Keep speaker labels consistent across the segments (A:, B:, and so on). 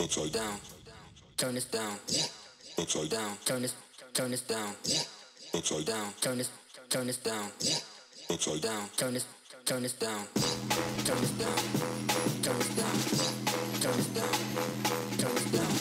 A: upside down, turn this down, upside down, turn this, turn this down, upside down, turn this, turn this down, upside down, turn this, turn this down, turn this down, turn this down, turn this down, turn this down.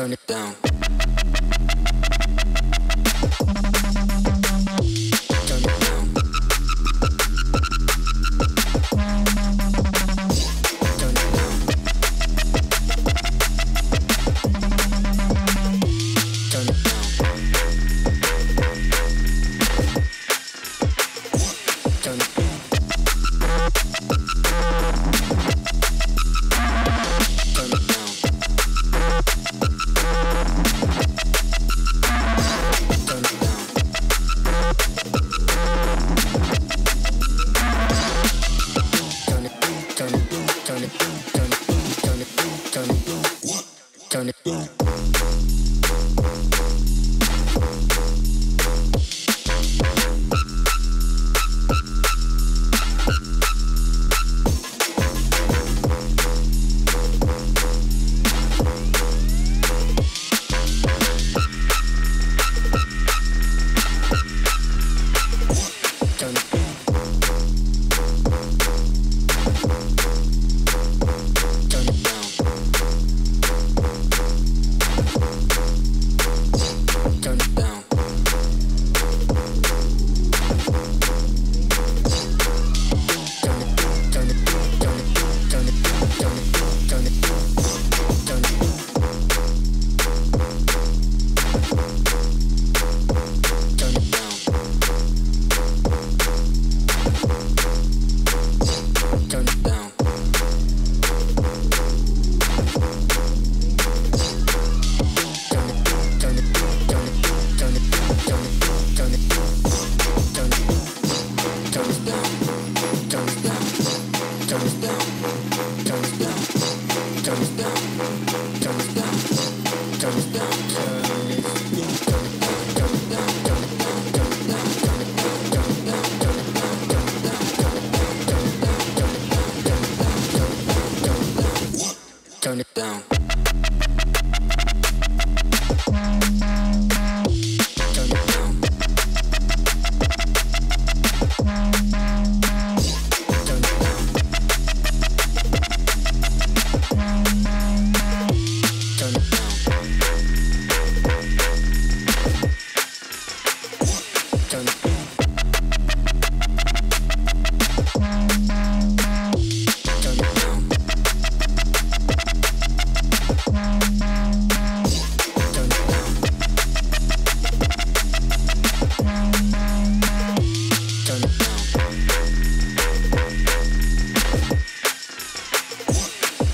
A: turn it down.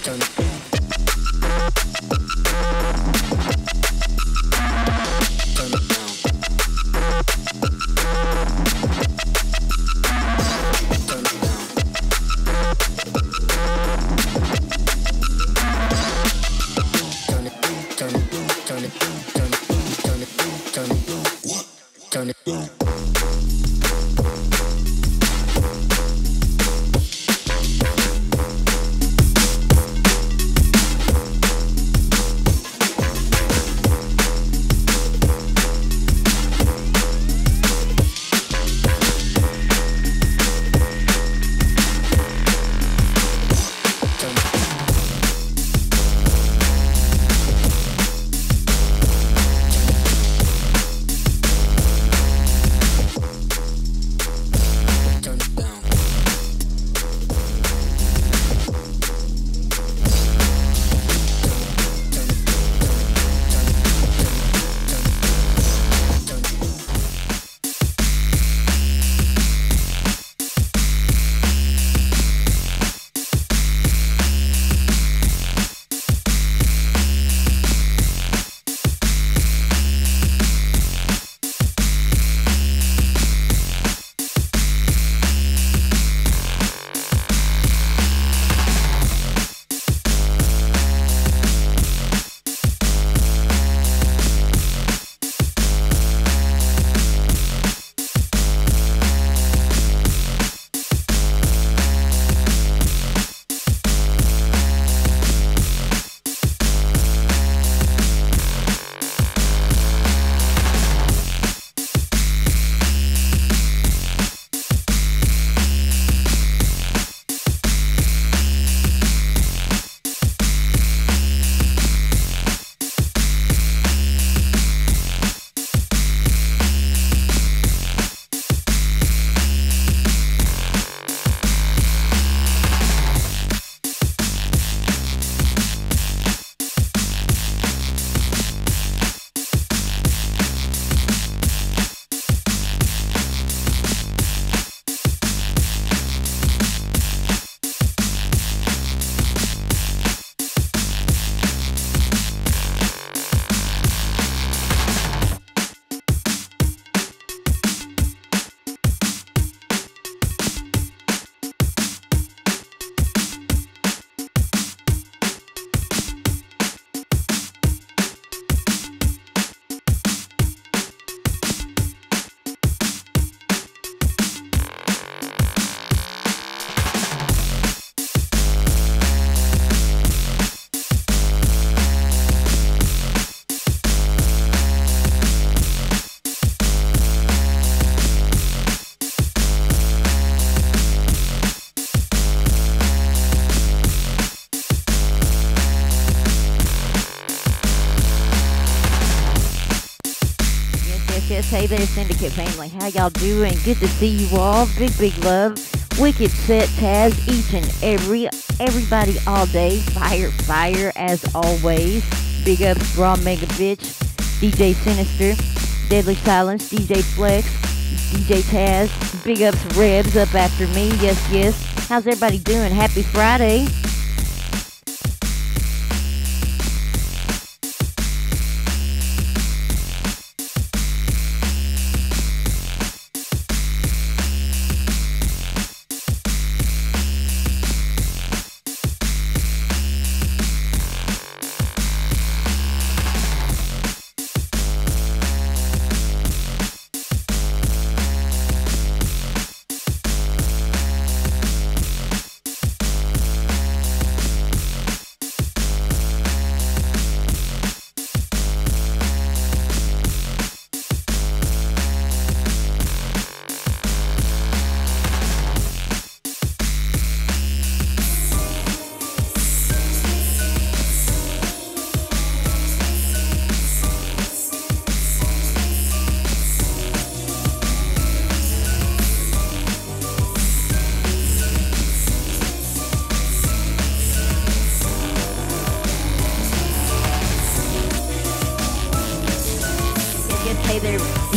B: Dun, Hey there, Cyndicut family. How y'all doing? Good to see you all. Big, big love. Wicked set Taz each and every, everybody all day. Fire, fire as always. Big ups, Raw Mega Bitch, DJ Sinister, Deadly Silence, DJ Flex, DJ Taz. Big ups, Rebs up after me. Yes, yes. How's everybody doing? Happy Friday.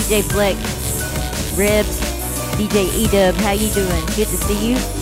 B: DJ Flex, Ribs, DJ Edub. How you doing? Good to see you.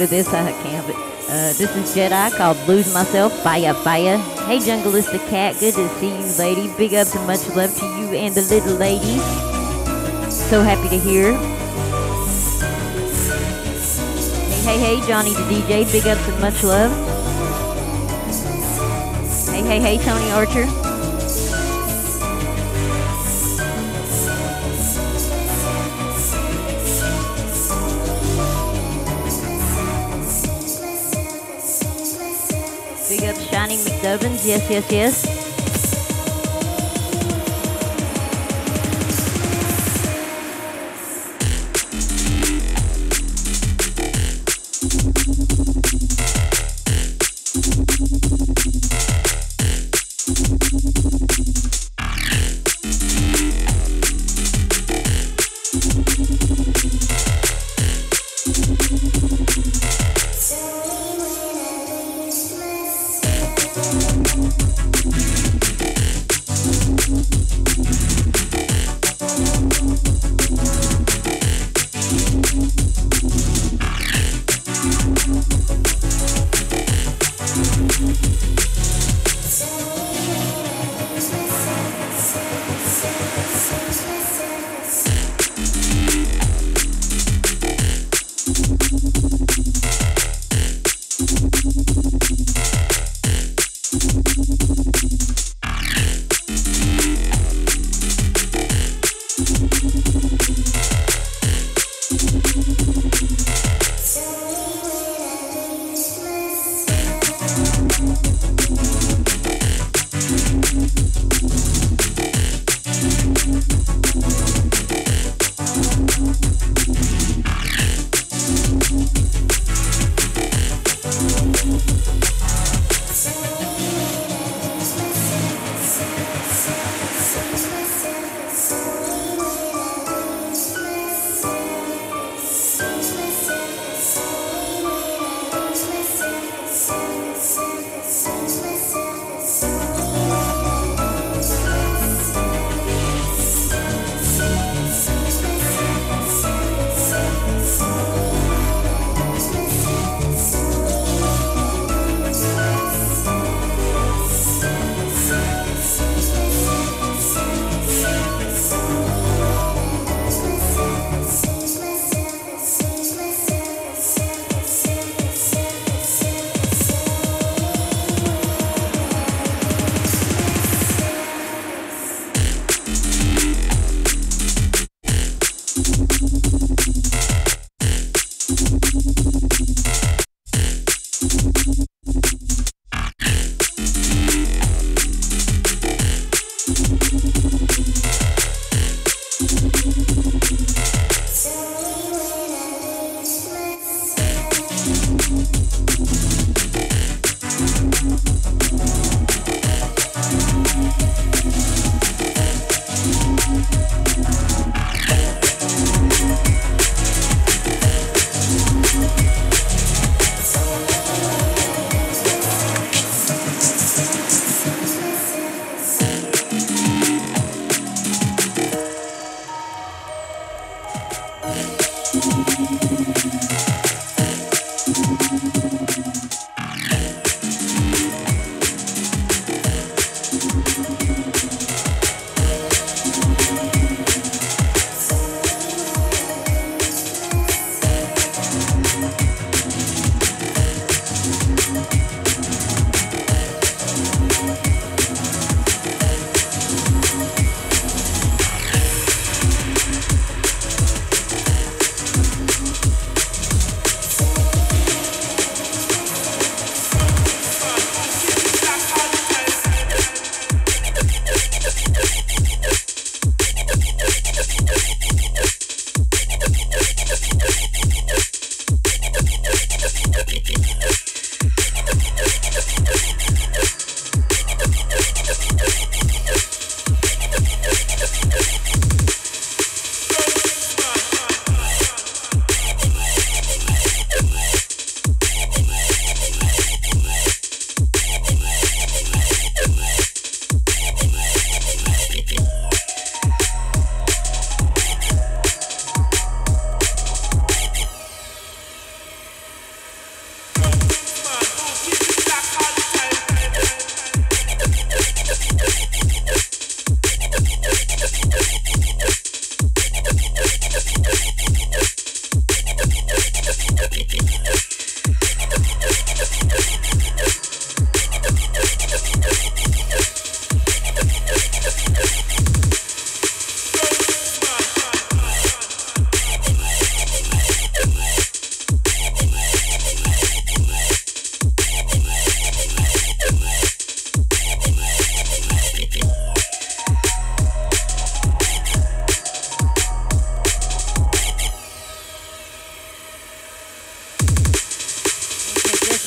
B: Of this, I can't. But uh, this is Jedi called Lose Myself. Fire, fire. Hey, Junglist the Cat. Good to see you, lady. Big ups and much love to you and the little ladies. So happy to hear. Hey, hey, hey, Johnny the DJ. Big ups and much love. Hey, hey, hey, Tony Archer. Yes, yes, yes.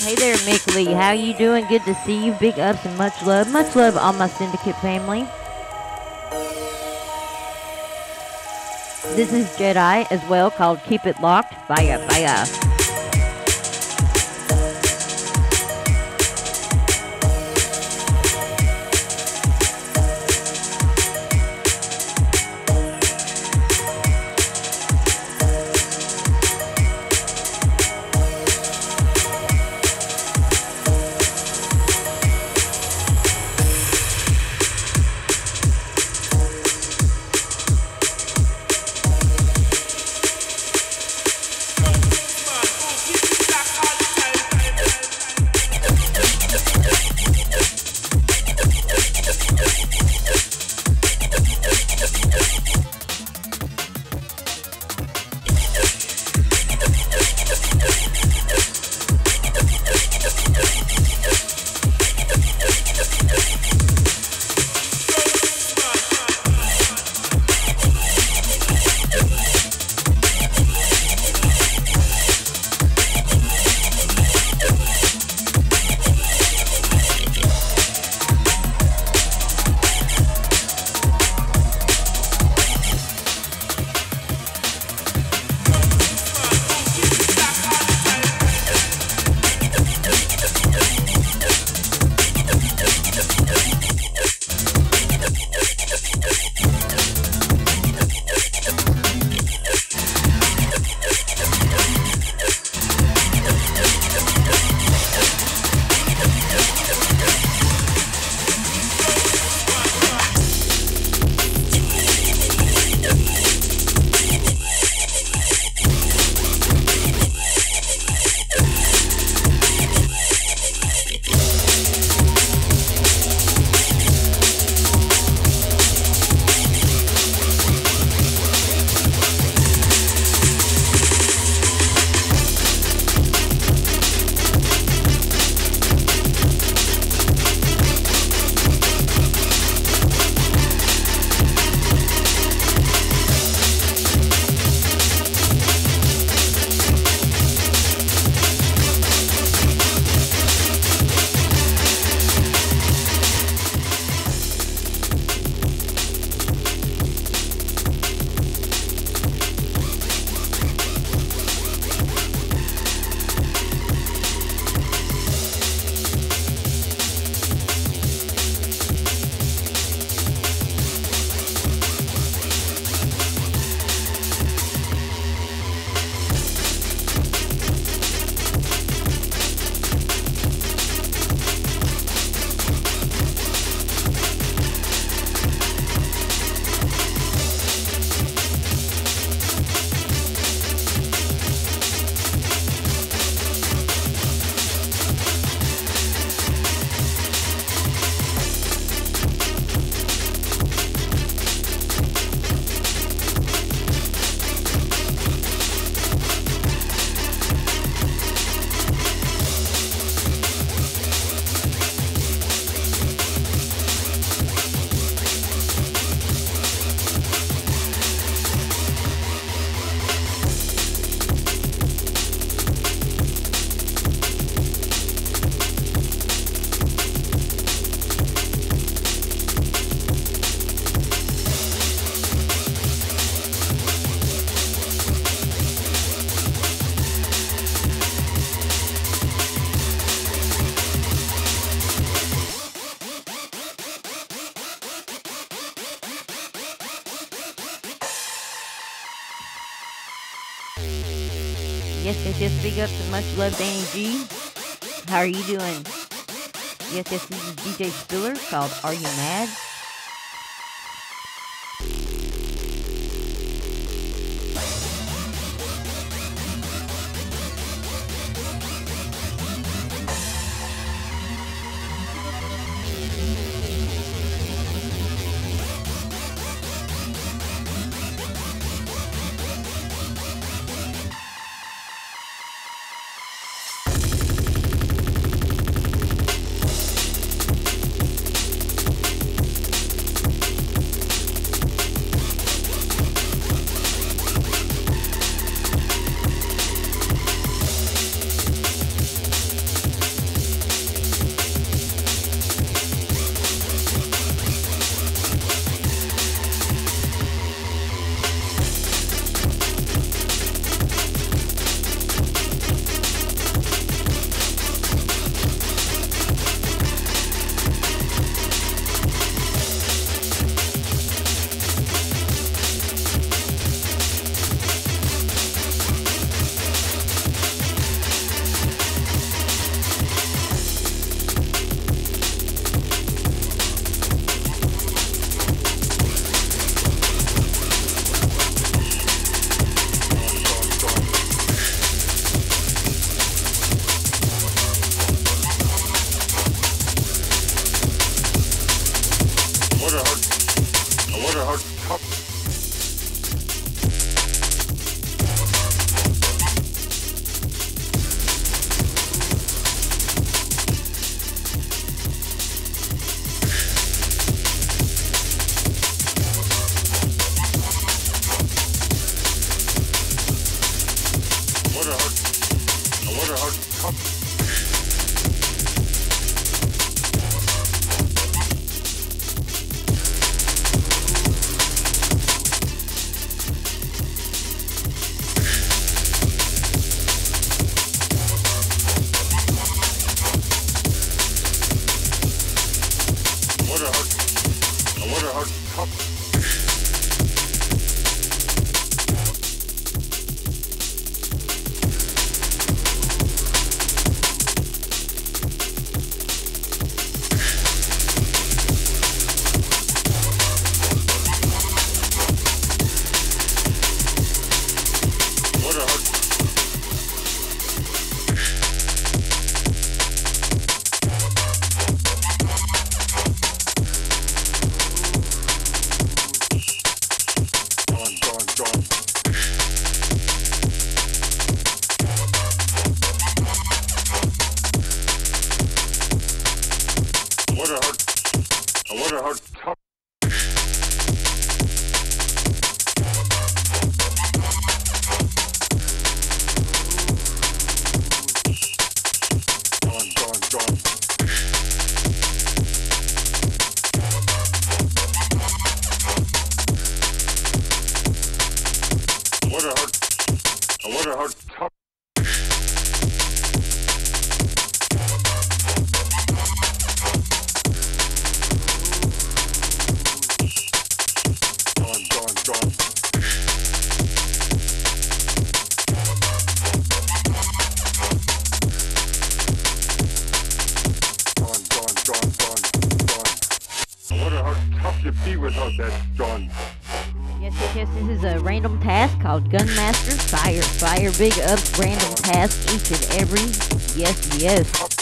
B: Hey there, Mick Lee. How you doing? Good to see you. Big ups and much love. Much love, all my Cyndicut family. This is Jedi as well, called Keep It Locked. Fire, fire. Big up to much love, Danny G. How are you doing? Yes, yes, this is DJ Spiller called Are You Mad? drunk.
C: Big ups random task each and every. Yes, yes.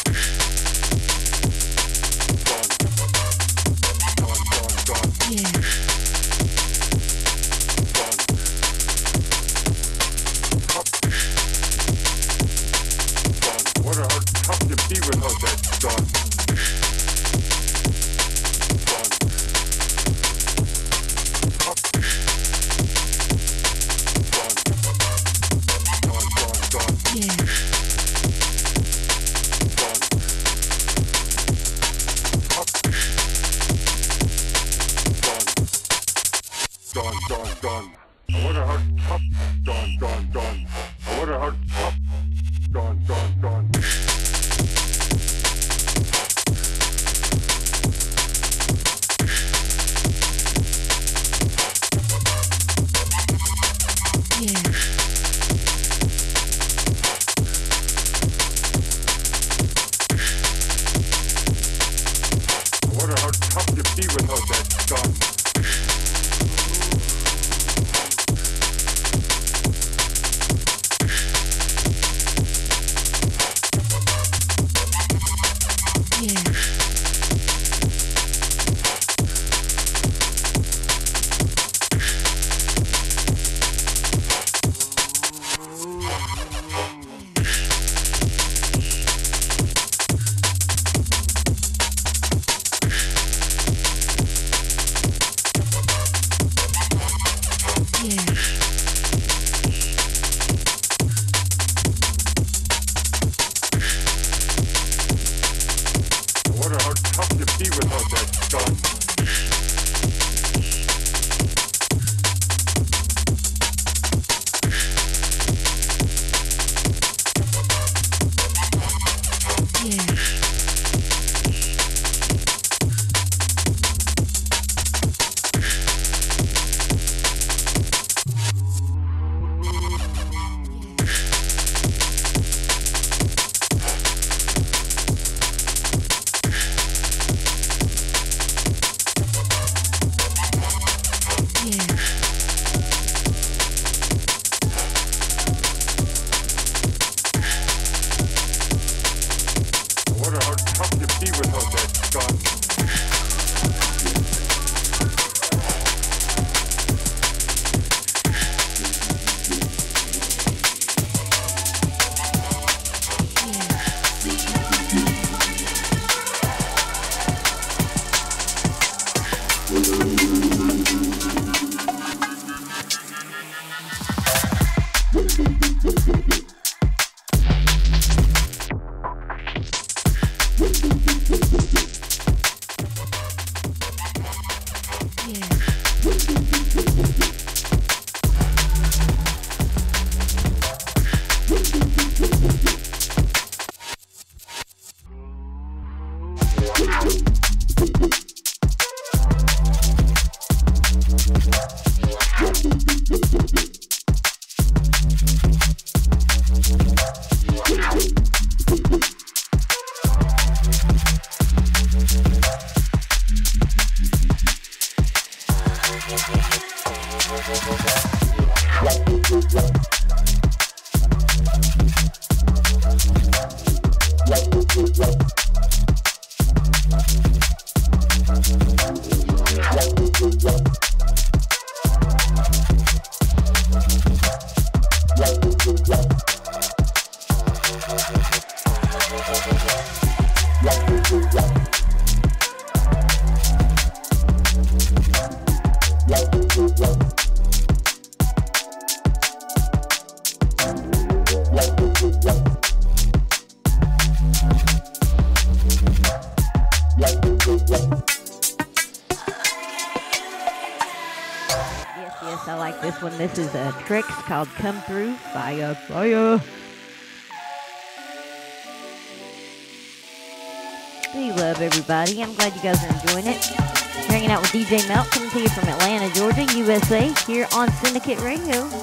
B: Called Come Through Fire Fire. Big love, everybody. I'm glad you guys are enjoying it. Hanging out with DJ Melt, coming to you from Atlanta, Georgia, USA, here on Cyndicut Radio.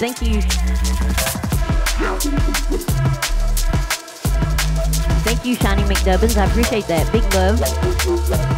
B: Thank you. Thank you, Shiny McDubbins. I appreciate that. Big love.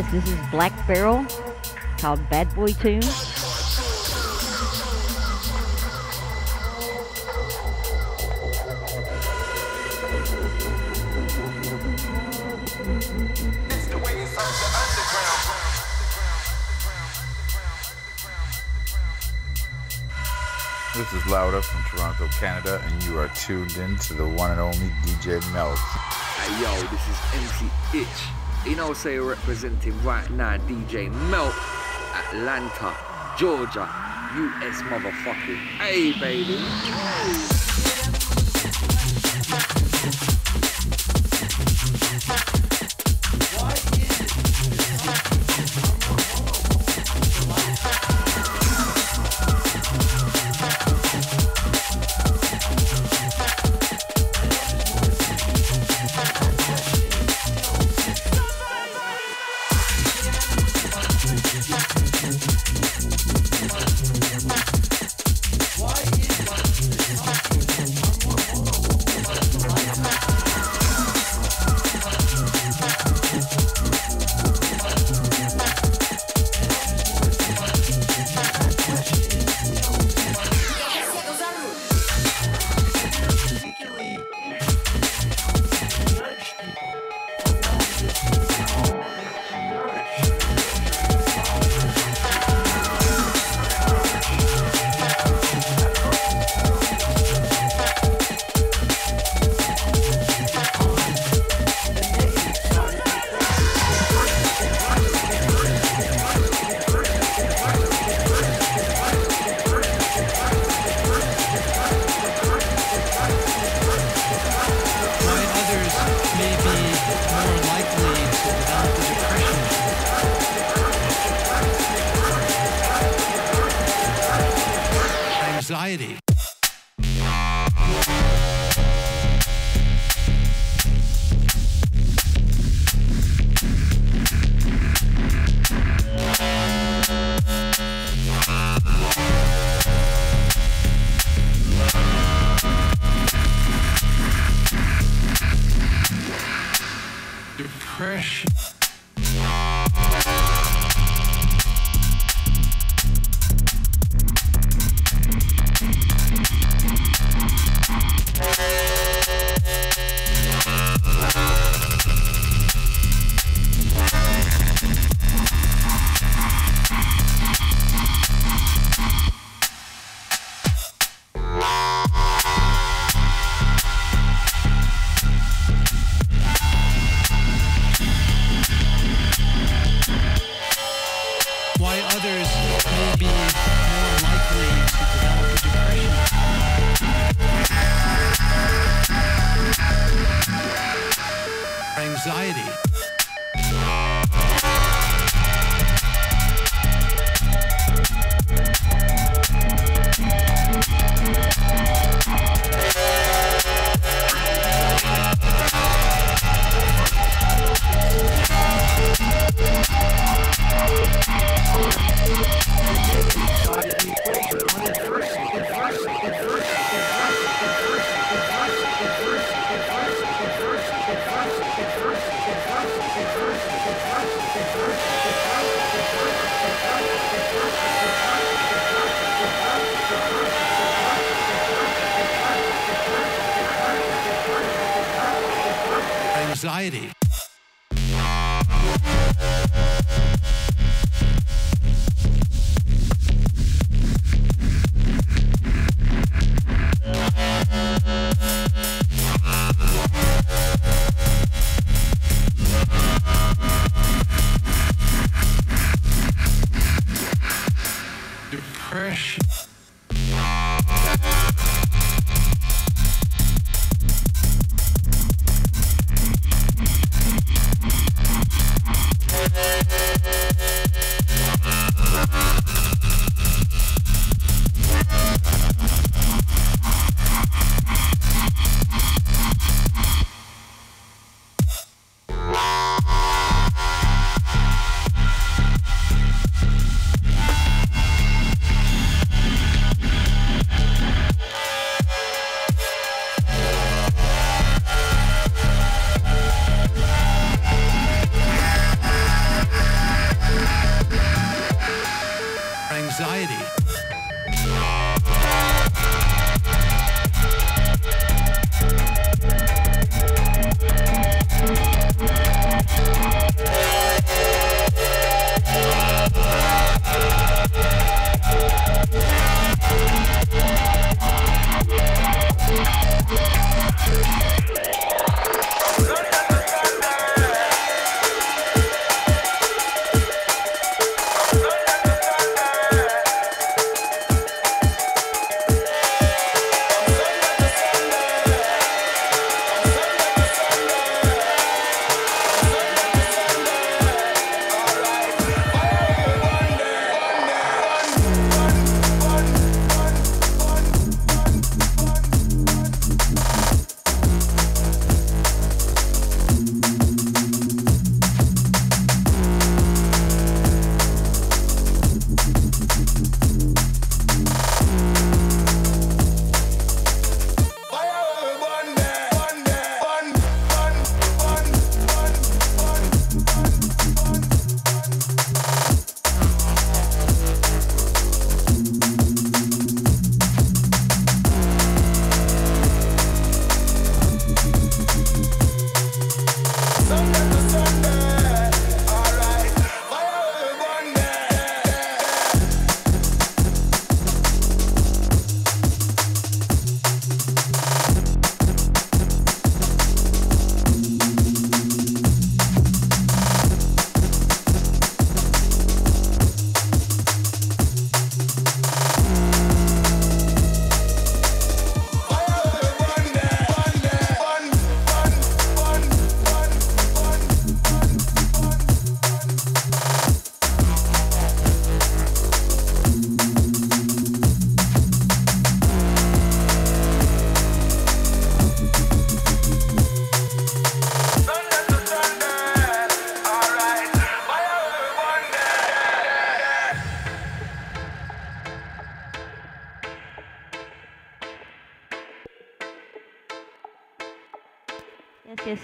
B: Yes, yes, this is Black Barrel called Bad Boy Tune.
D: This is Lauda from Toronto, Canada, and you are tuned in to the one and only DJ Melt.
E: Hey yo, this is MC Itch. You know, representing right now DJ Melt, Atlanta, Georgia, US motherfucking. Hey baby.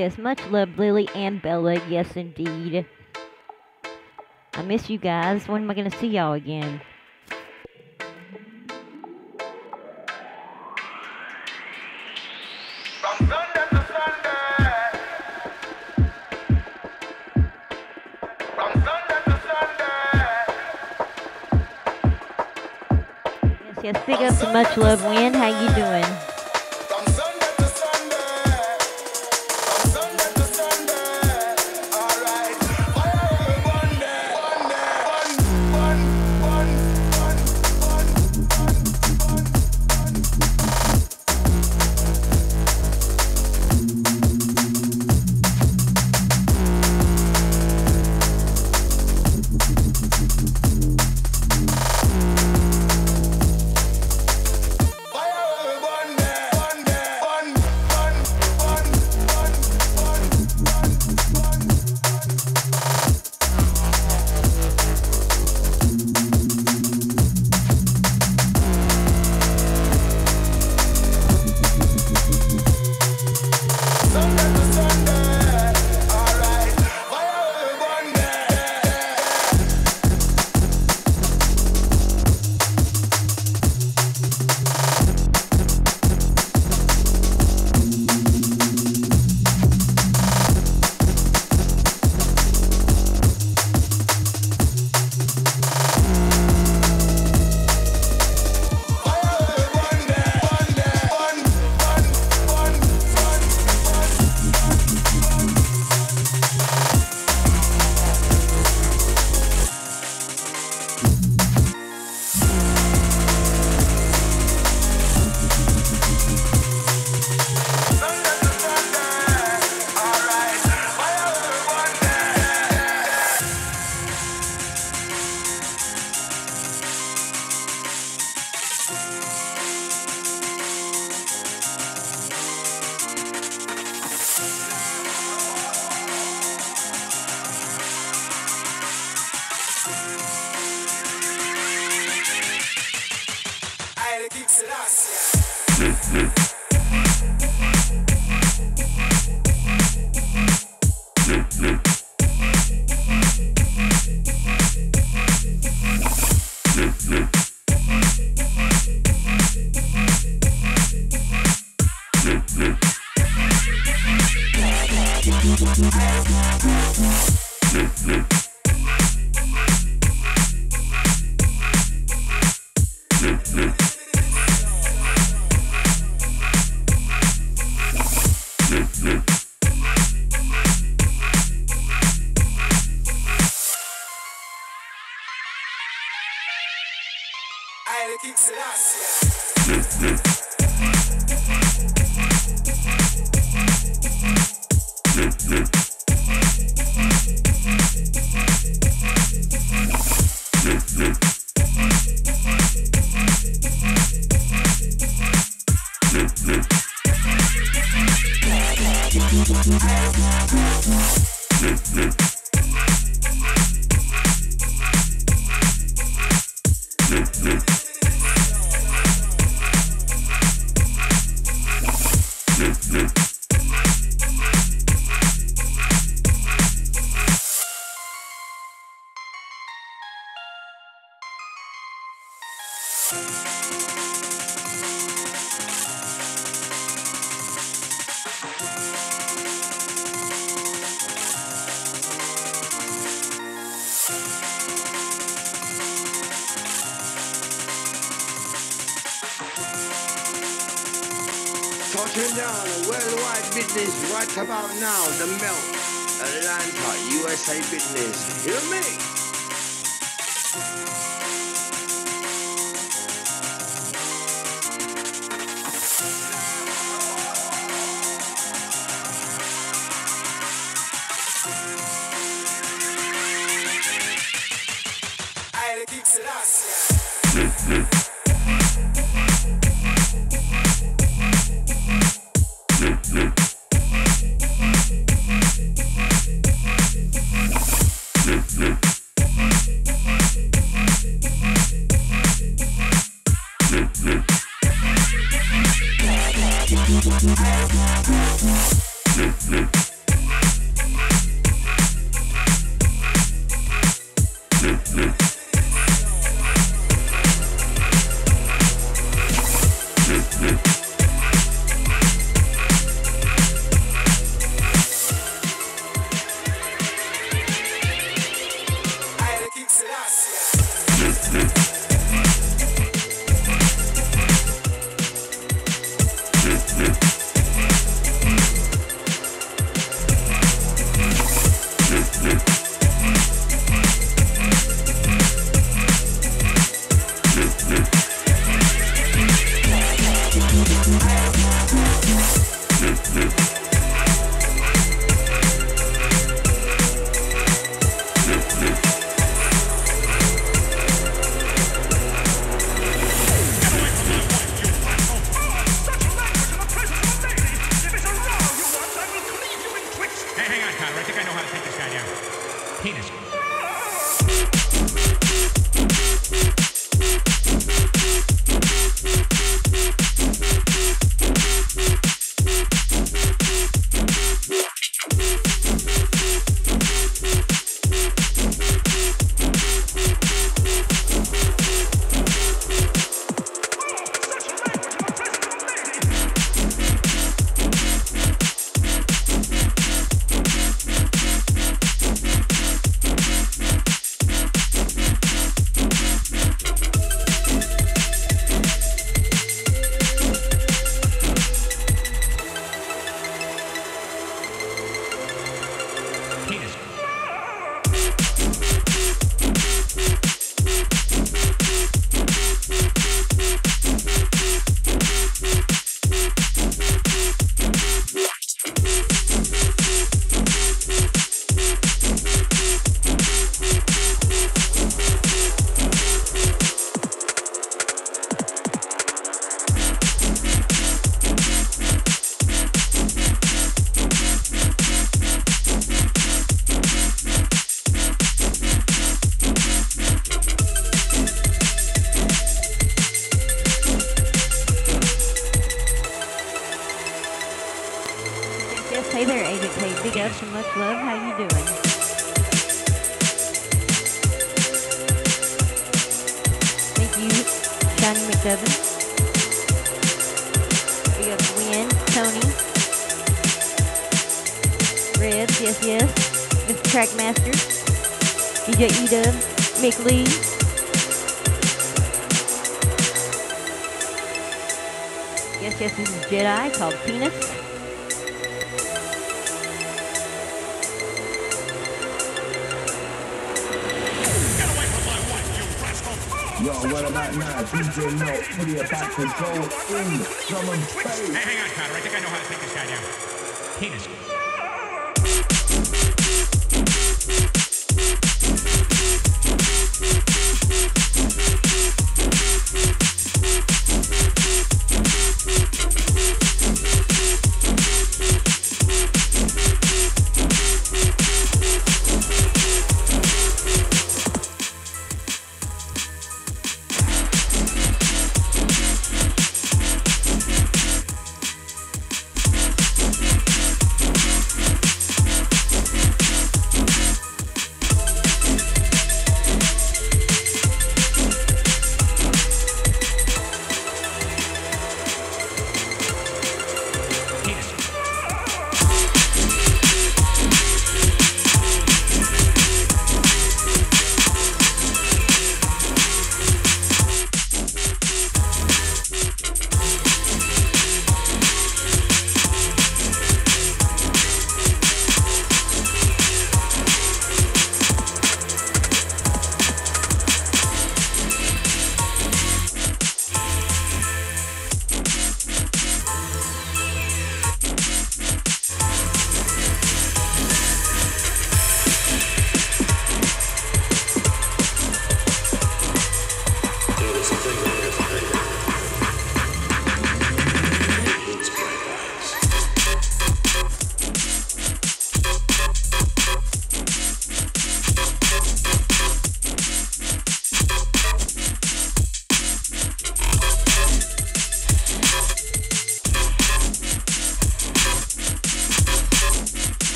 B: yes. Much love, Lily and Bella. Yes, indeed. I miss you guys. When am I going to see y'all again? Yes, yes, big up to Much Love Win. How you doing?
F: King Selassie.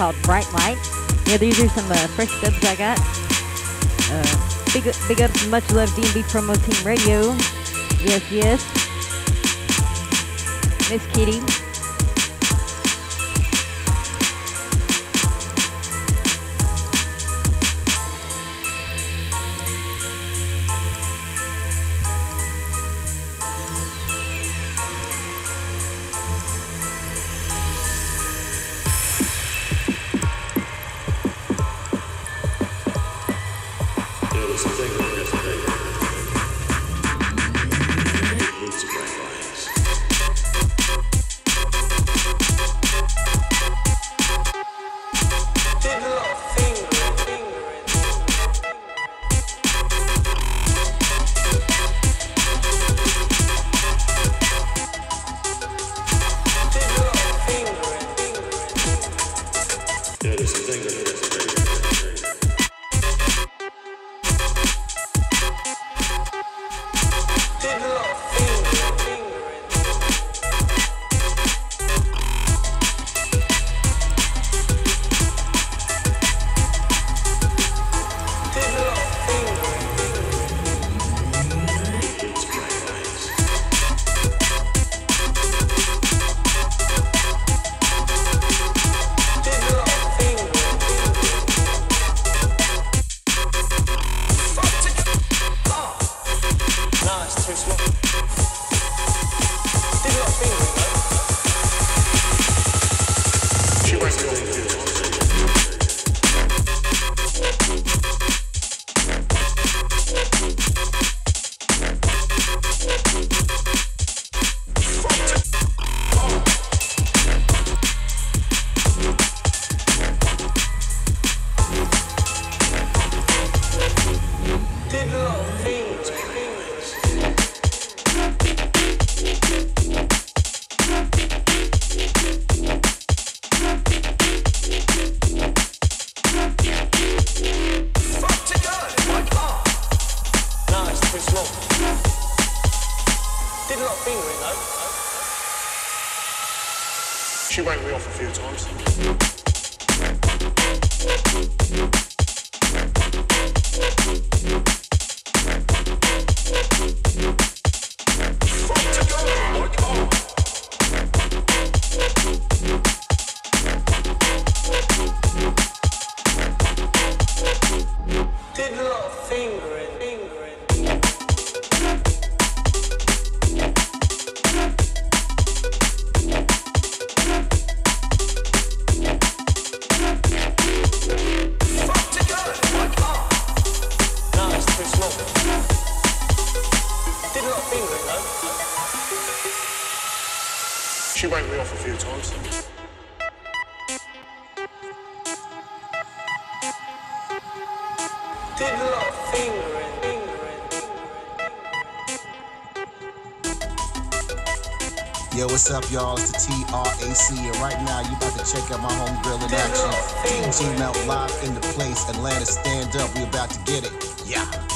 B: Called Bright Light. Yeah, these are some uh, fresh dubs I got. Uh, big, big ups much love DnB Promo Team Radio. Yes, yes. Miss Kitty.
F: Fingering though.
G: She waved me off a few times.
F: Did a lot of fingering, fingering.
H: Yo, what's up, y'all? It's the TRAC, and right now you about to check out my home grill in action. DJ Melt live in the place. Atlanta, stand up. We about to get it. Yeah.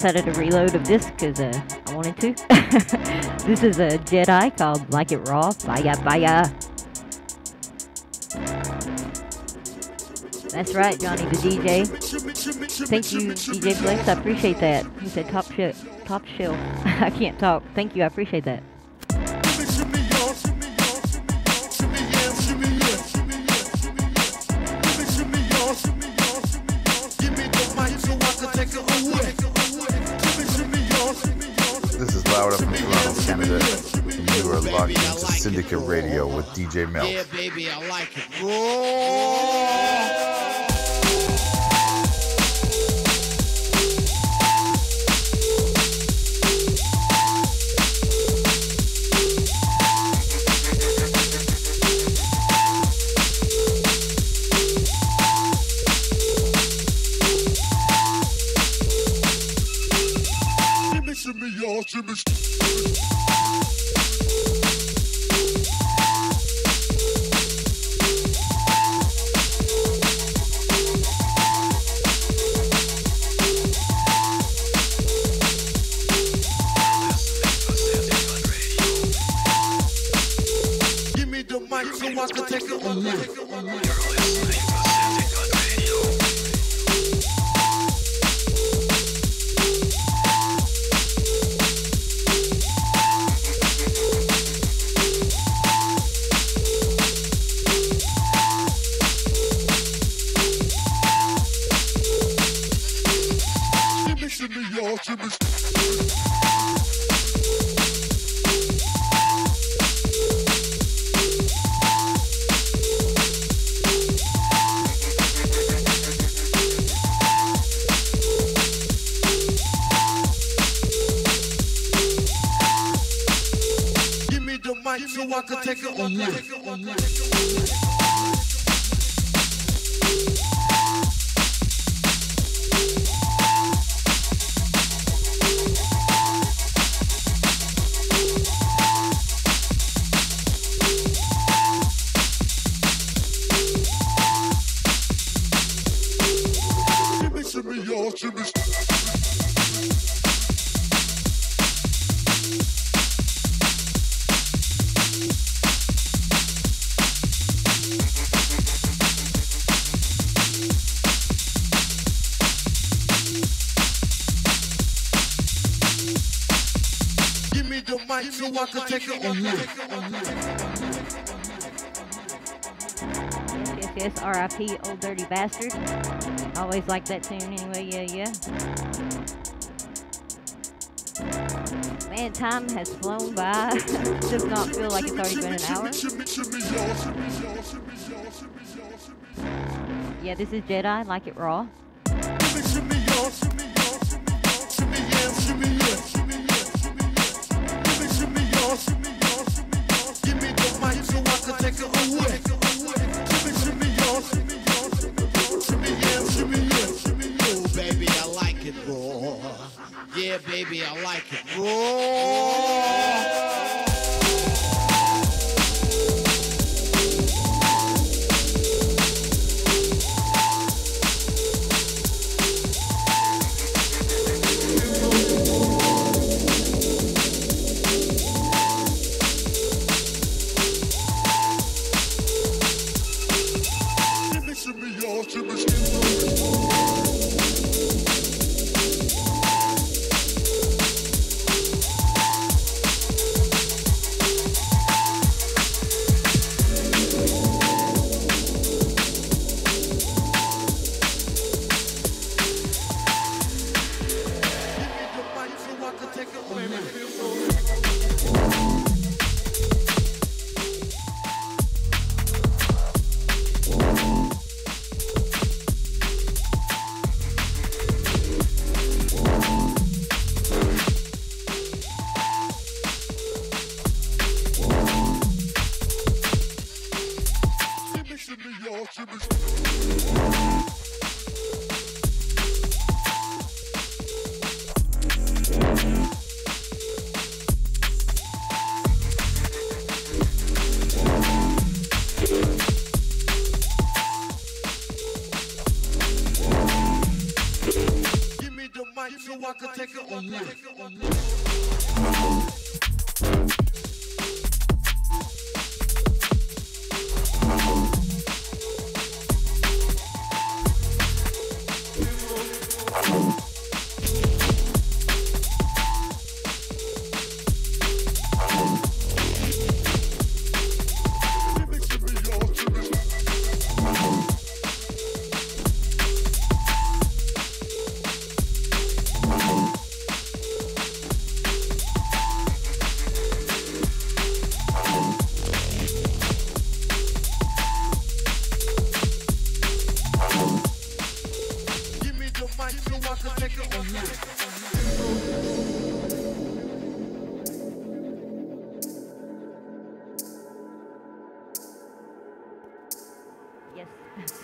F: Away.
B: Did a reload of this because uh, I wanted to. this is a Jedi called Like It Raw. Baya baya. That's right, Johnny the DJ. Thank you, DJ Flex. I appreciate that. You said top shelf. Top shelf. I can't talk. Thank you. I appreciate that.
D: This is Louder from Toronto, Canada, and you are locked into Cyndicut Radio with DJ Mel.
I: Yeah, baby, I like it raw.
F: I can take it away.
B: Yes, yes, yes. R.I.P. Ol' Dirty Bastard. Always like that tune anyway. Yeah, yeah. Man, time has flown by. Does not feel like it's already been an hour. Yeah, this is Jedi. Like it raw.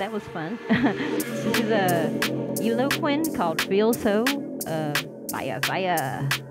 J: that was fun. this is a eloquent called Feel So uh, Via Via.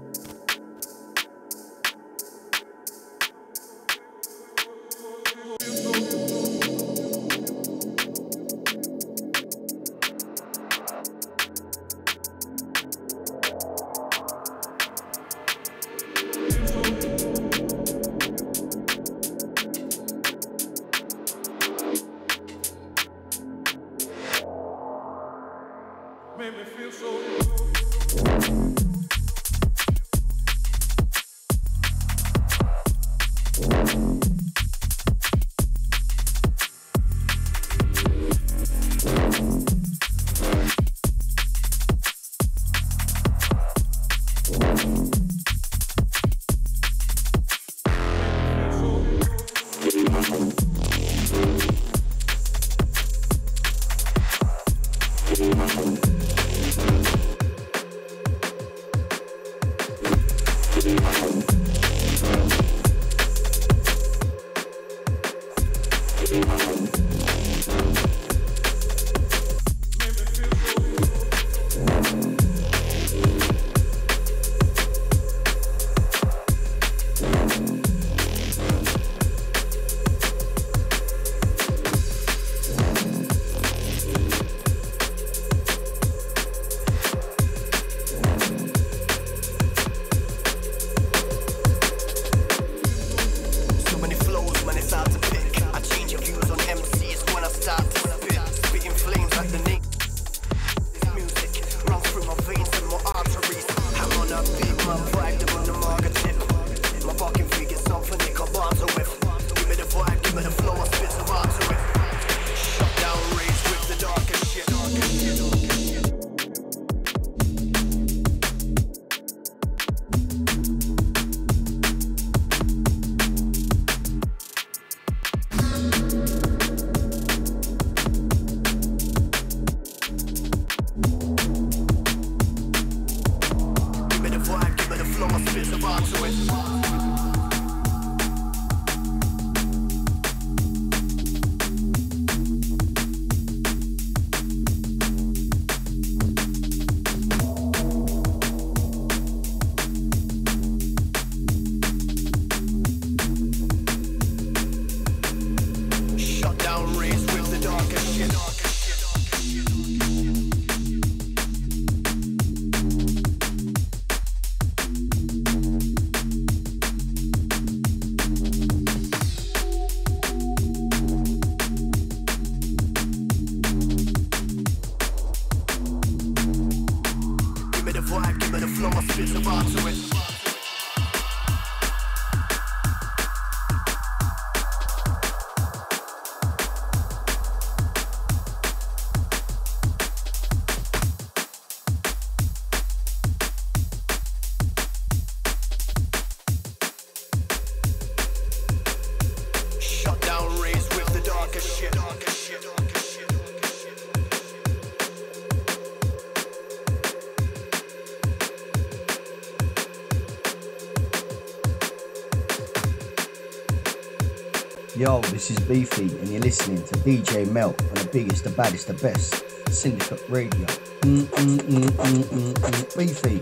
K: Yo, this is Beefy, and you're listening to DJ Melt on the biggest, the baddest, the best Cyndicut Radio. Mm, mm, mm, Beefy.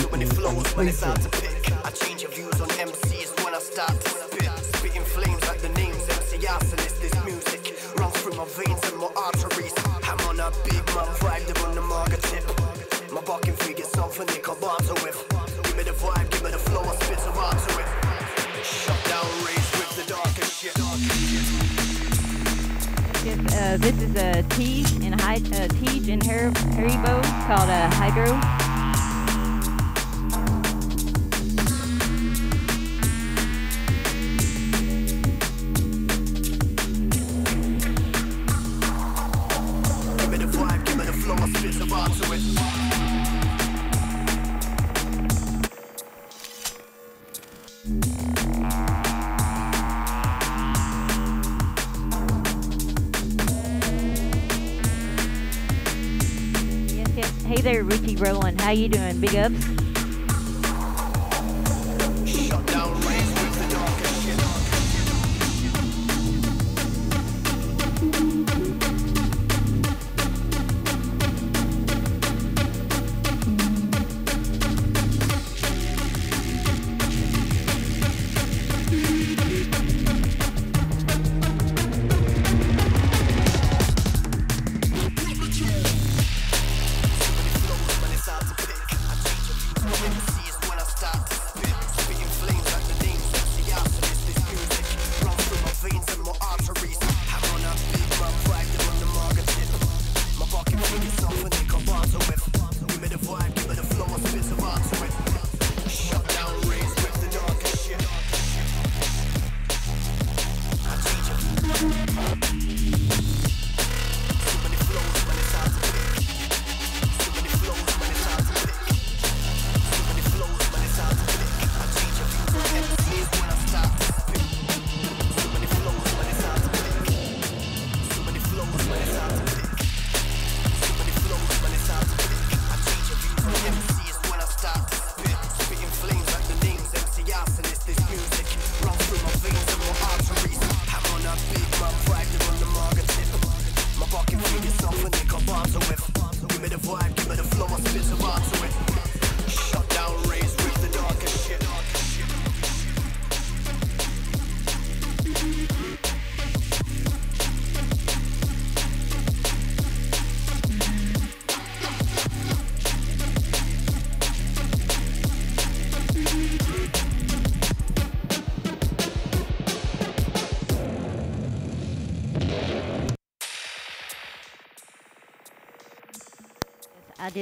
L: So many flows,
J: many sounds How you doing? Big ups.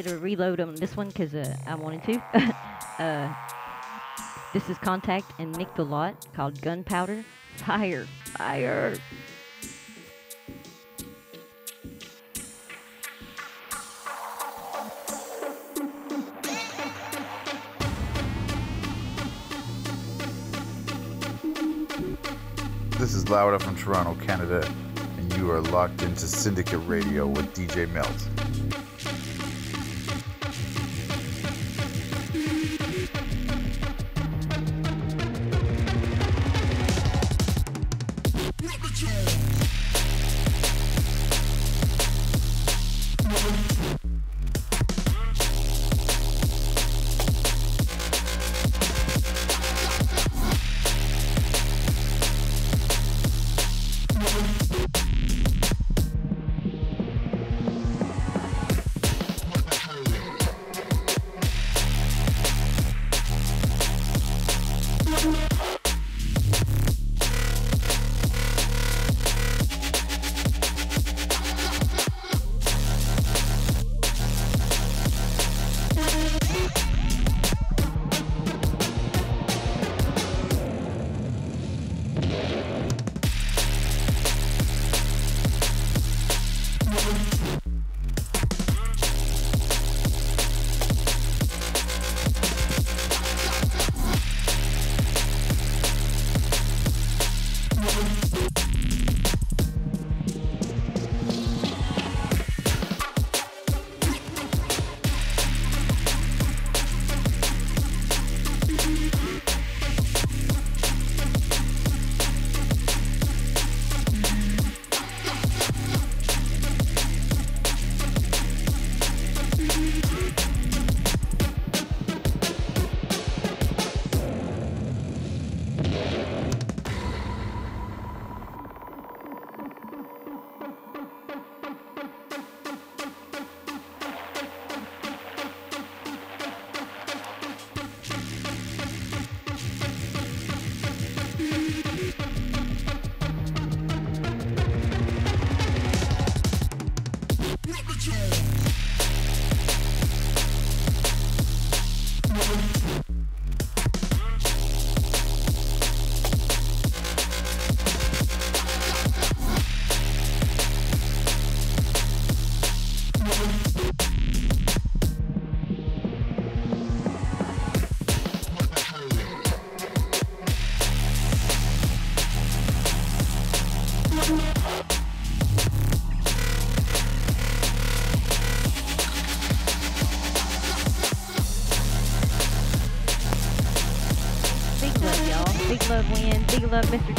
J: did a reload on this one because uh, I wanted to. uh, this is Contact and Nick the Lot called Gunpowder. Fire. Fire.
D: This is Laura from Toronto, Canada, and you are locked into Cyndicut Radio with DJ Melt.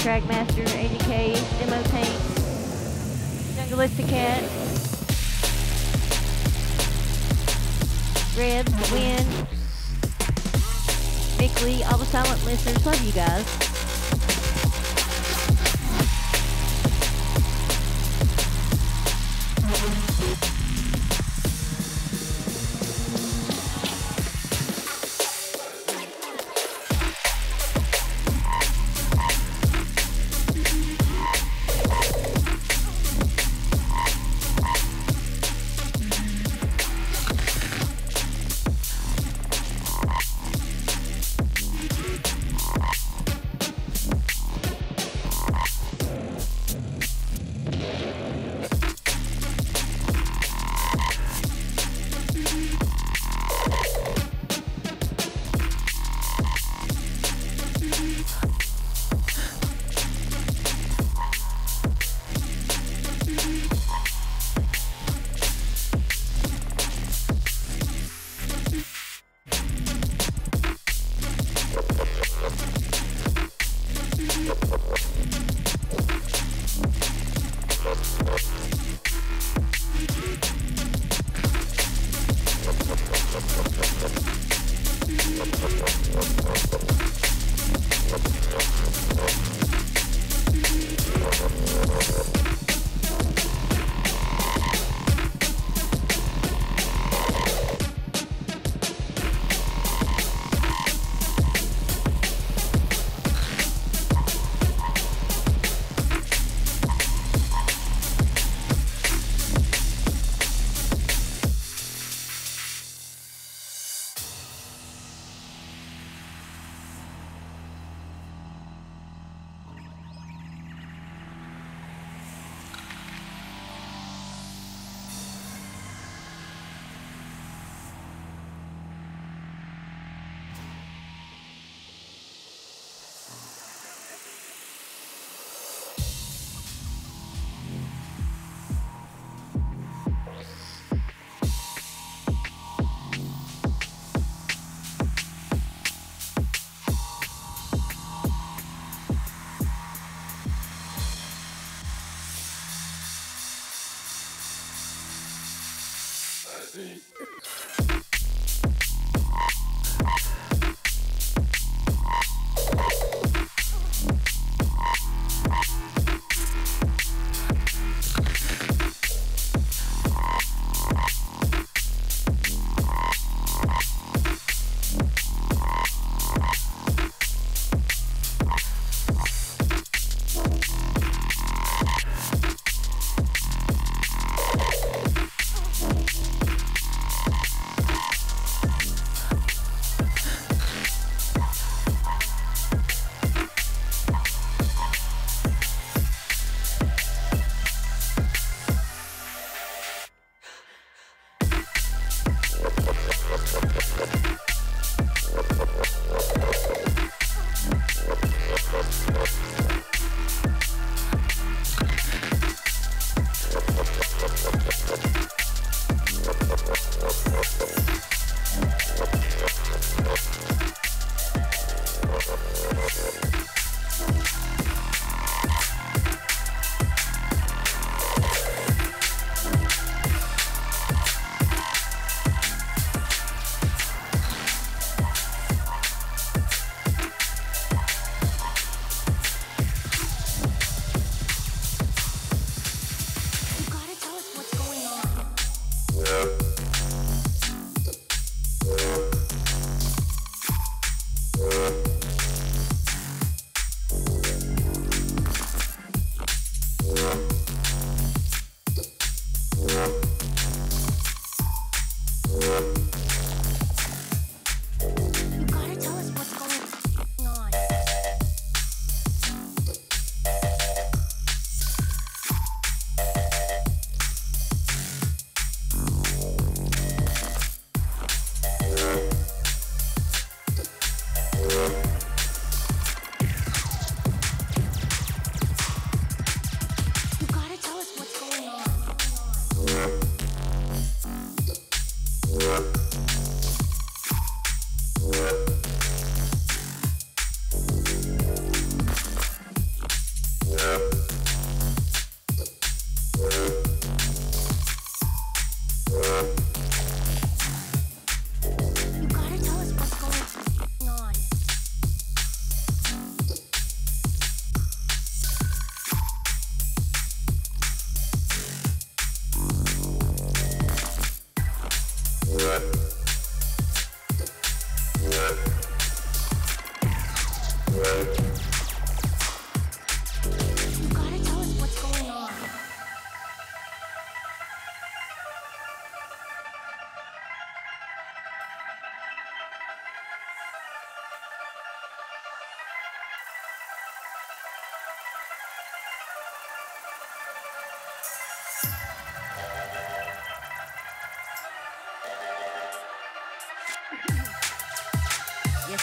B: Trackmaster, ADK, Demo Tank, Junglista Cat, Rebs, Win, Mick Lee, all the silent listeners. Love you guys.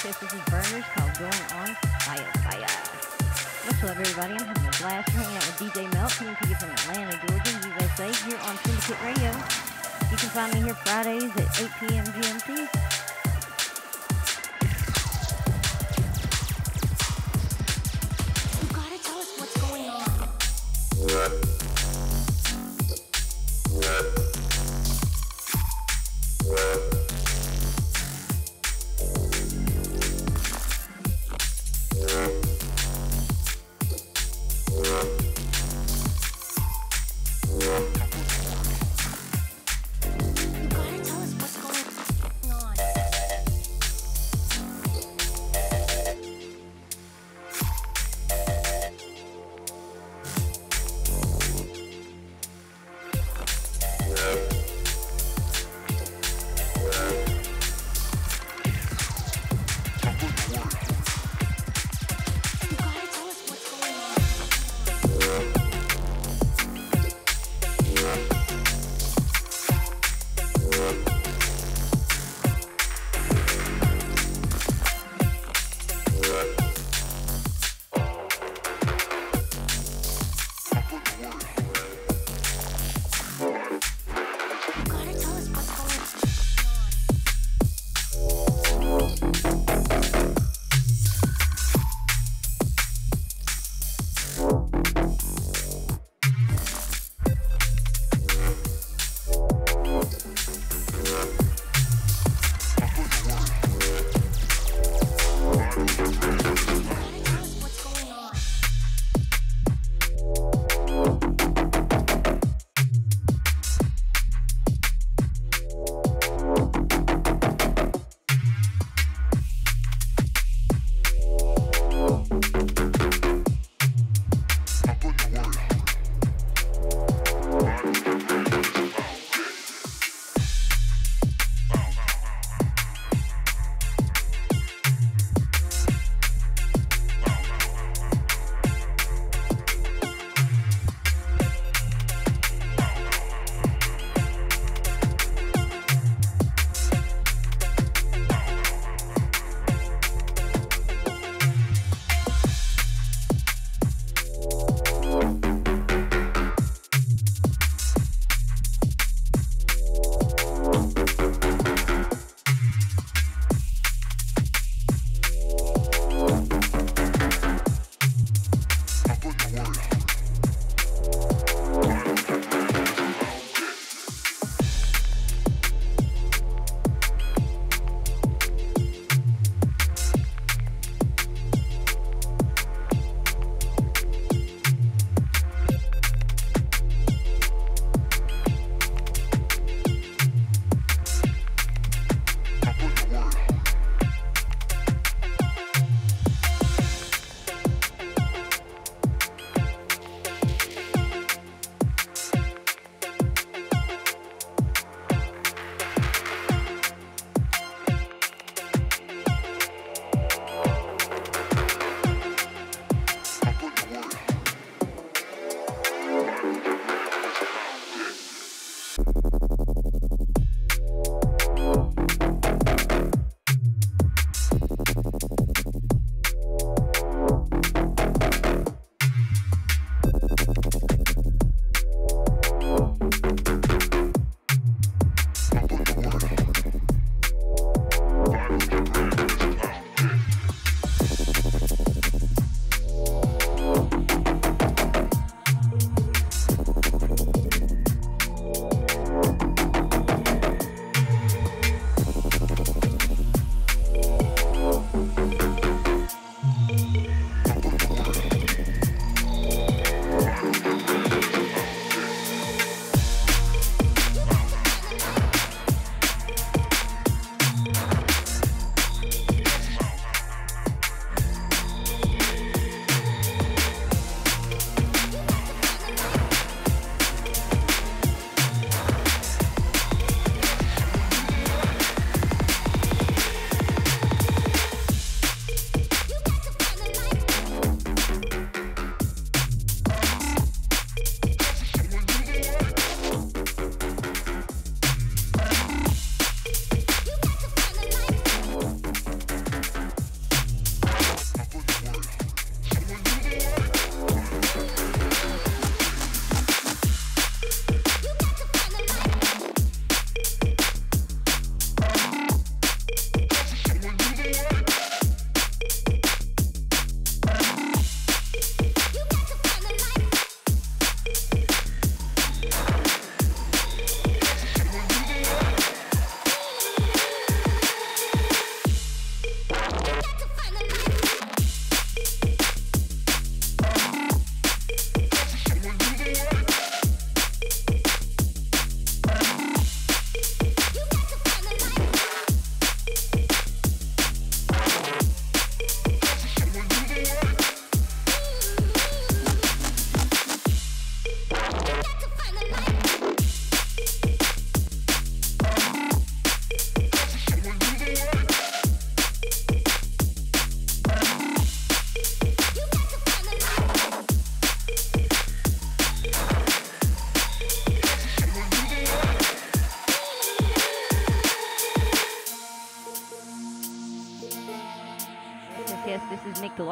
B: This is Burners called Going On Fire Fire. Much love, everybody. I'm having a blast. Hanging out with DJ Melt, coming to you from Atlanta, Georgia, USA, here on Cyndicut Radio. You can find me here Fridays at 8 p.m. GMT.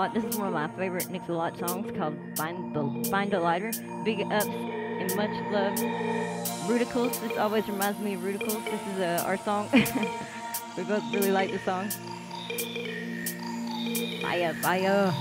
B: Lot. This is one of my favorite Nick the Lot songs called Find the Find a Lighter. Big ups and much love. Ruticles. This always reminds me of Ruticles. This is uh, our song. we both really like the song. Fire, fire.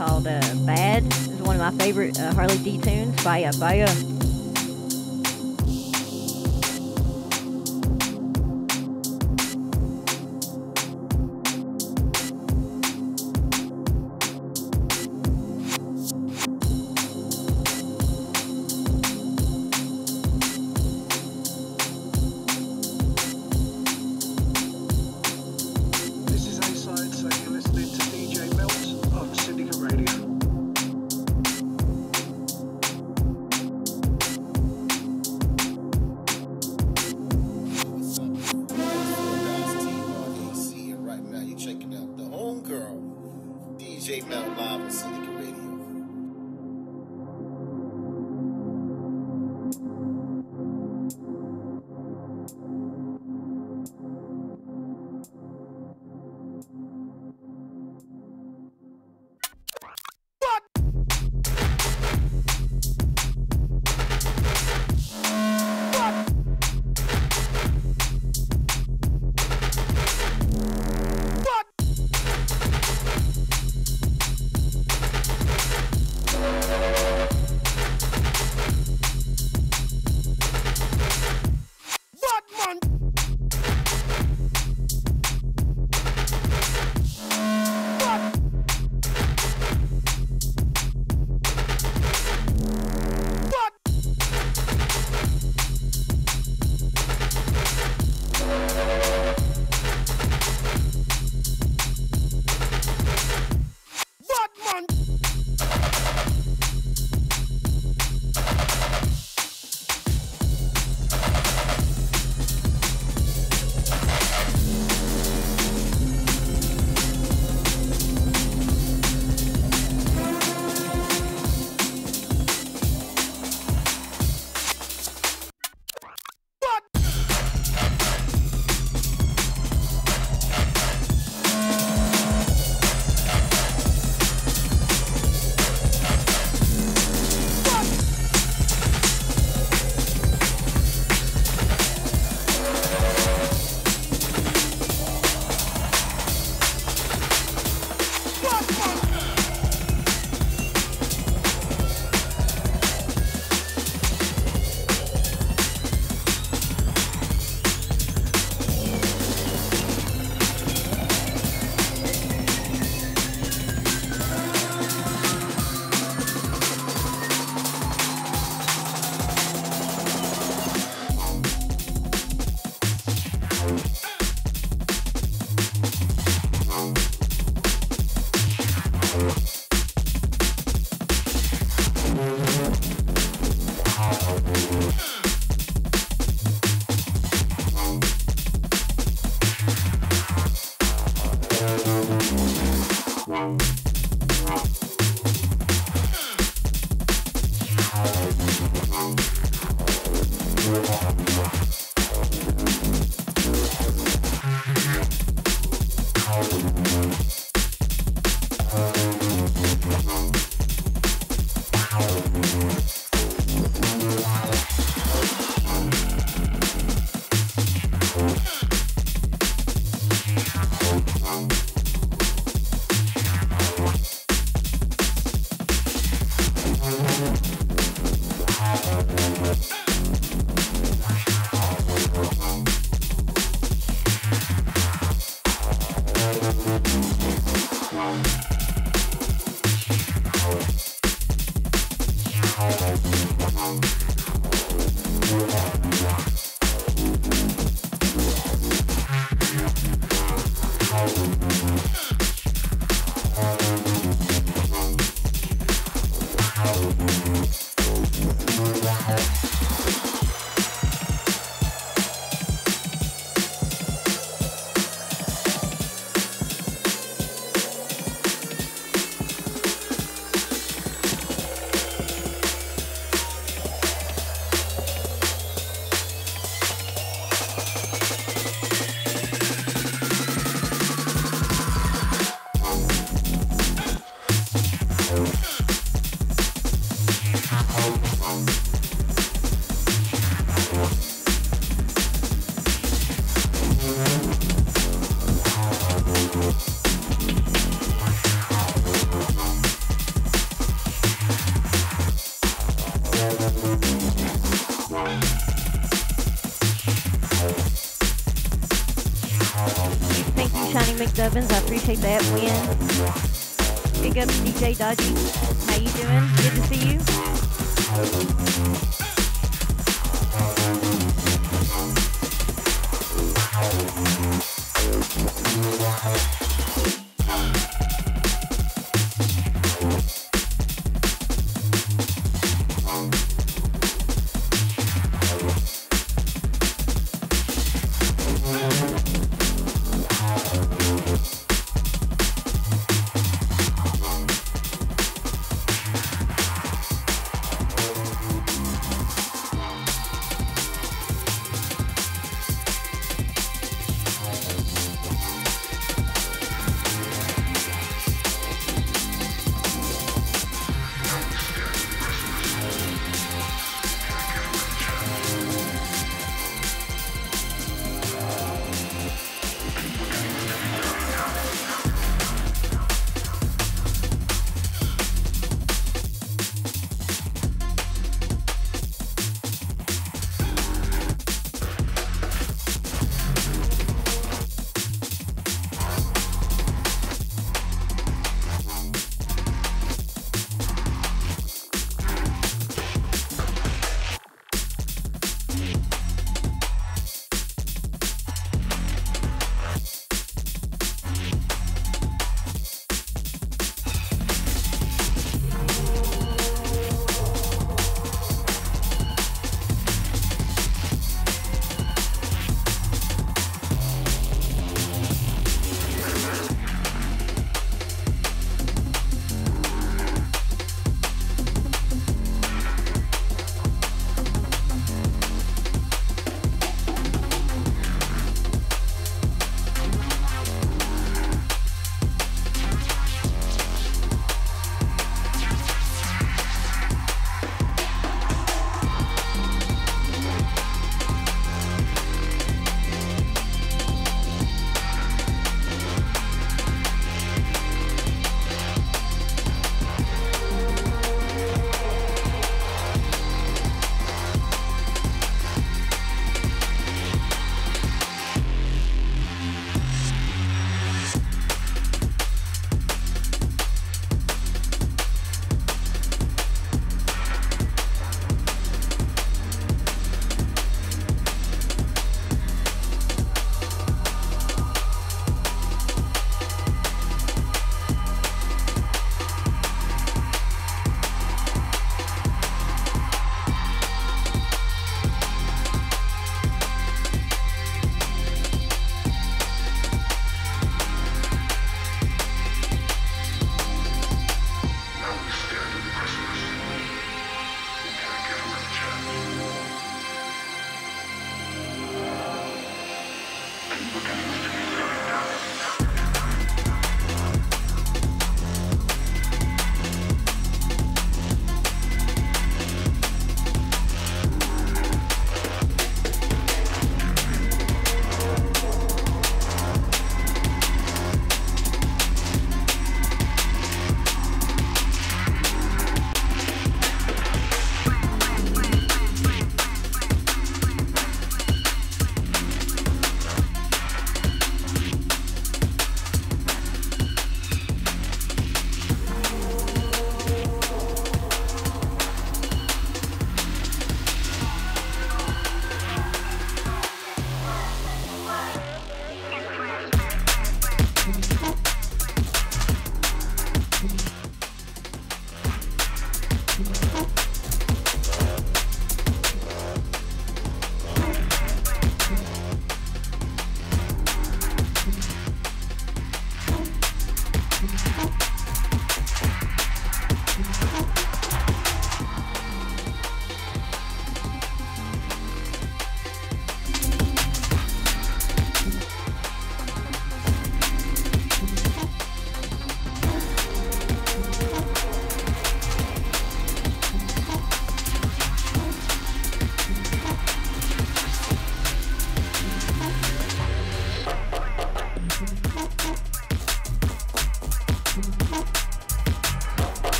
B: Called uh, Bad. This is one of my favorite uh, Harley D tunes. Fire, fire.
M: This
B: McDubbins. I appreciate that win. Big up DJ Dodgy. How you doing? Good to see you.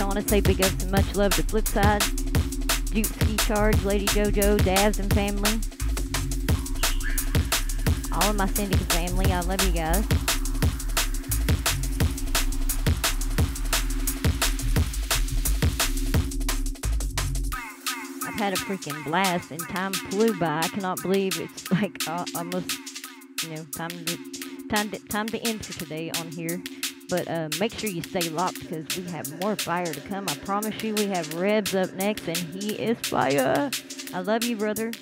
B: I want to say big ups and much love to Flipside, Duke Ski Charge, Lady JoJo, Davs and family. All of my Cyndicut family, I love you guys. I've had a freaking blast and time flew by. I cannot believe it's like uh, almost, you know, time to time to time to end for today on here. But uh, make sure you stay locked because we have more fire to come. I promise you, we have Rebs up next, and he is fire. I love you, brother.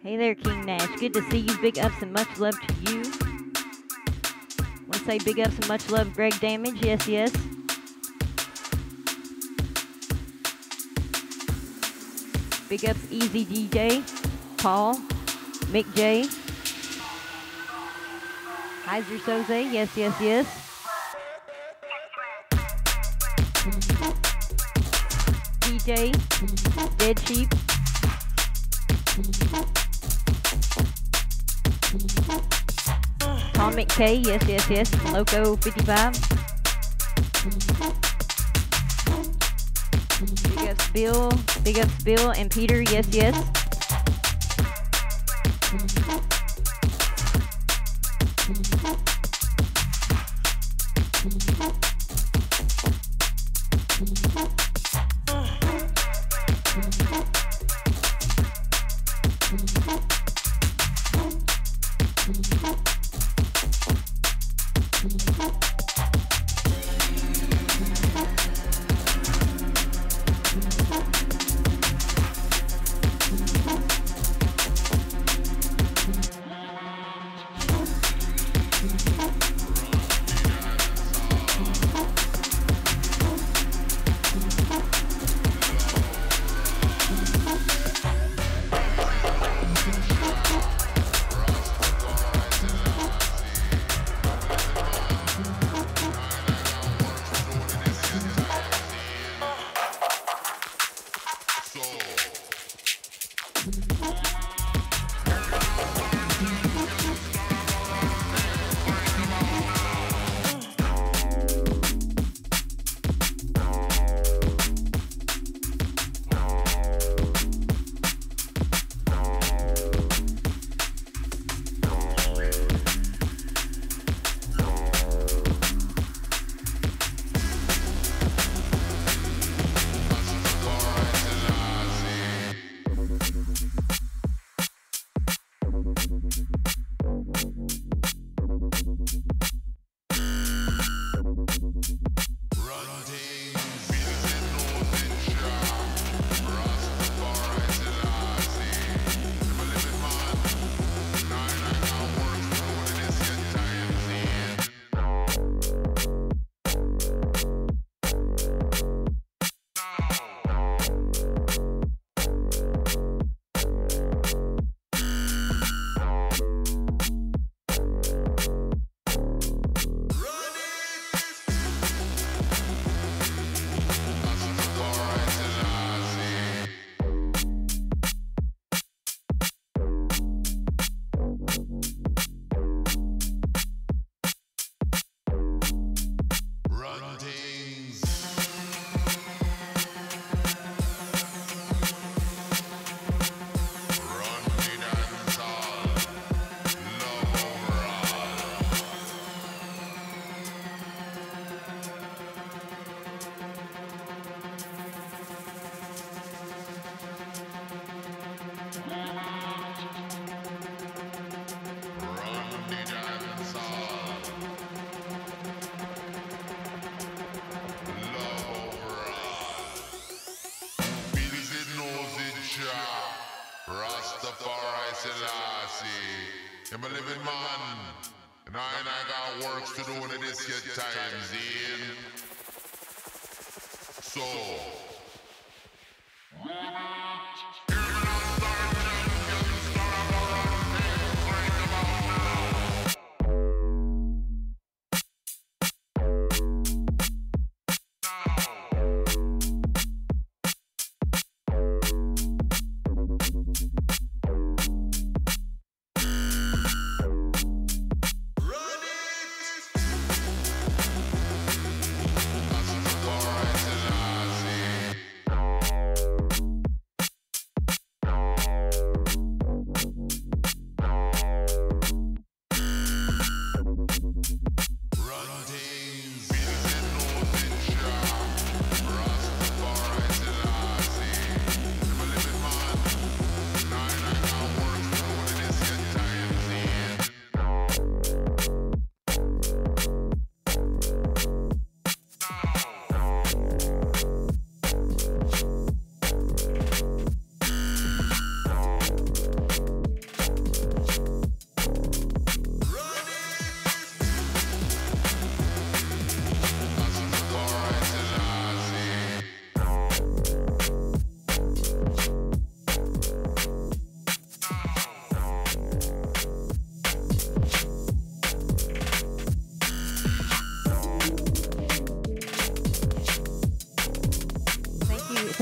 B: Hey there, King Nash. Good to see you. Big ups and much love to you. Want to say big ups and much love, Greg Damage? Yes, yes. Big ups, Easy DJ, Paul, Mick J, Heiser Soze, yes, yes, yes. DJ, Dead Sheep. Comic K, yes, yes, yes. Loco 55. Big ups Bill, big ups Bill and Peter, yes, yes.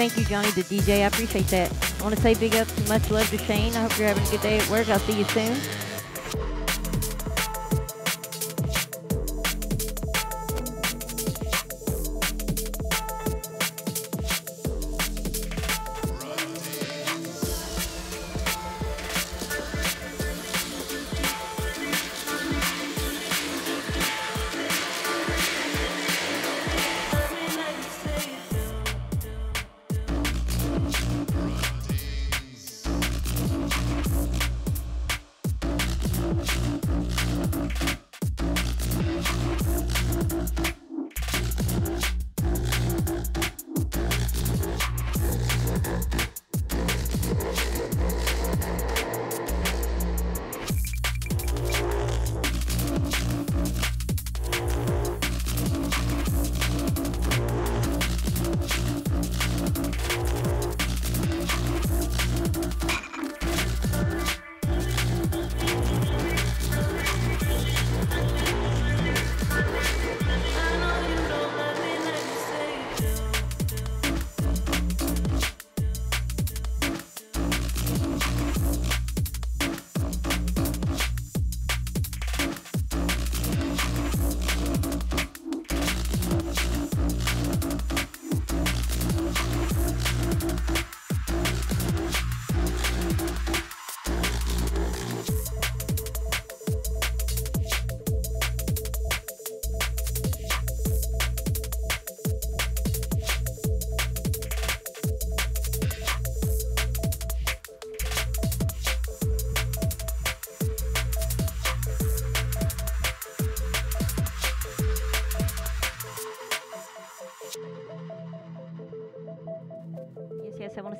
B: Thank you, Johnny the DJ. I appreciate that. I want to say big up, much love to Shane. I hope you're having a good day at work. I'll see you soon.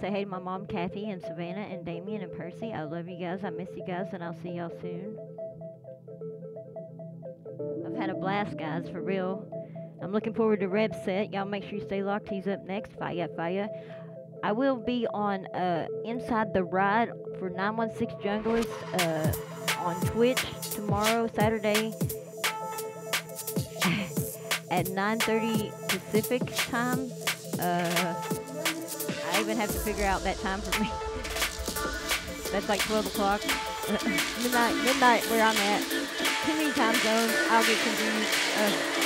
B: Say hey to my mom, Kathy, and Savannah, and Damien, and Percy. I love you guys. I miss you guys, and I'll see y'all soon. I've had a blast, guys, for real. I'm looking forward to Reb set. Y'all make sure you stay locked. He's up next. Fire, fire. I will be on uh, Inside the Ride for 916 Junglers uh, on Twitch tomorrow, Saturday, at 9:30 Pacific time. Uh, I even have to figure out that time for me. That's like 12 o'clock. midnight, midnight where I'm at. Too many time zones. I'll get confused. Uh,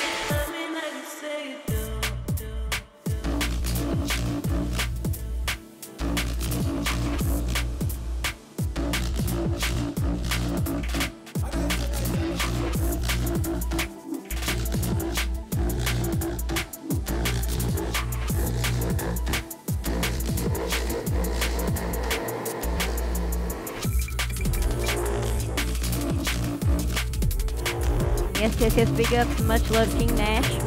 B: yes, yes, yes. Big ups. Much love, King Nash.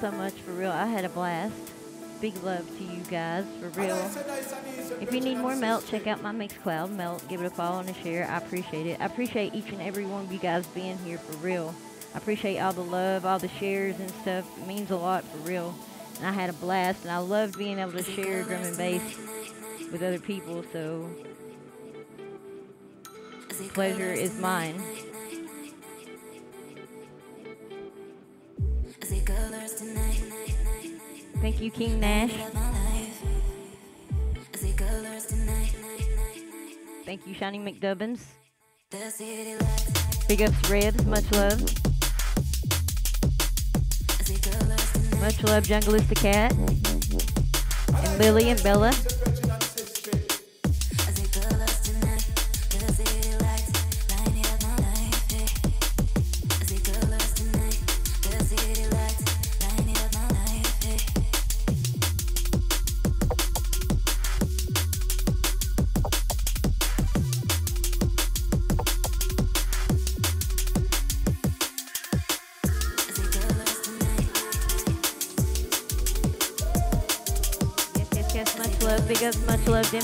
B: So much for real. I had a blast. Big love to you guys for real. If you need more Melt, check out my Mixcloud. Melt, give it a follow and a share. I appreciate it. I appreciate each and every one of you guys being here for real. I appreciate all the love, all the shares and stuff. It means a lot for real. And I had a blast, and I loved being able to share drum and bass with other people. So pleasure is mine. Thank you, King Nash. Thank you, Shiny McDubbins. Big ups, Rebs. Much love. Much love, Jungle is the cat. And Lily and Bella.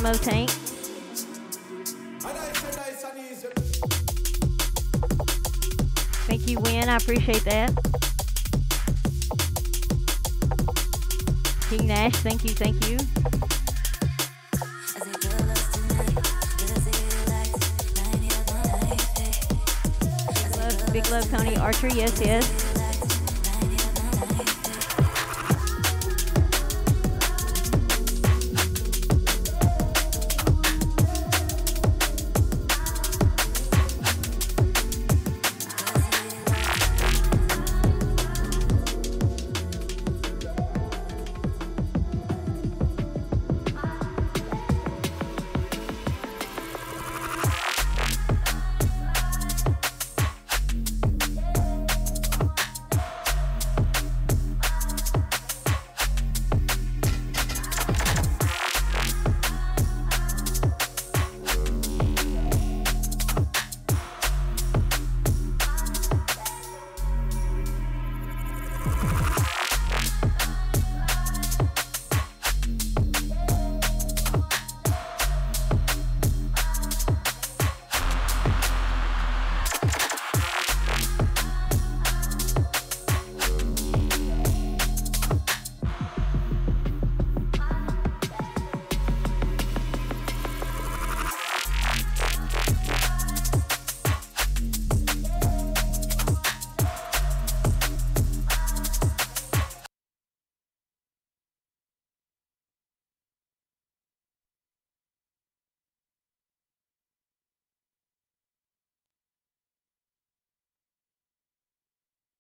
B: Demo Tank. Thank you, Win. I appreciate that. King Nash, thank you, thank you. Big love, Tony Archer. Yes, yes.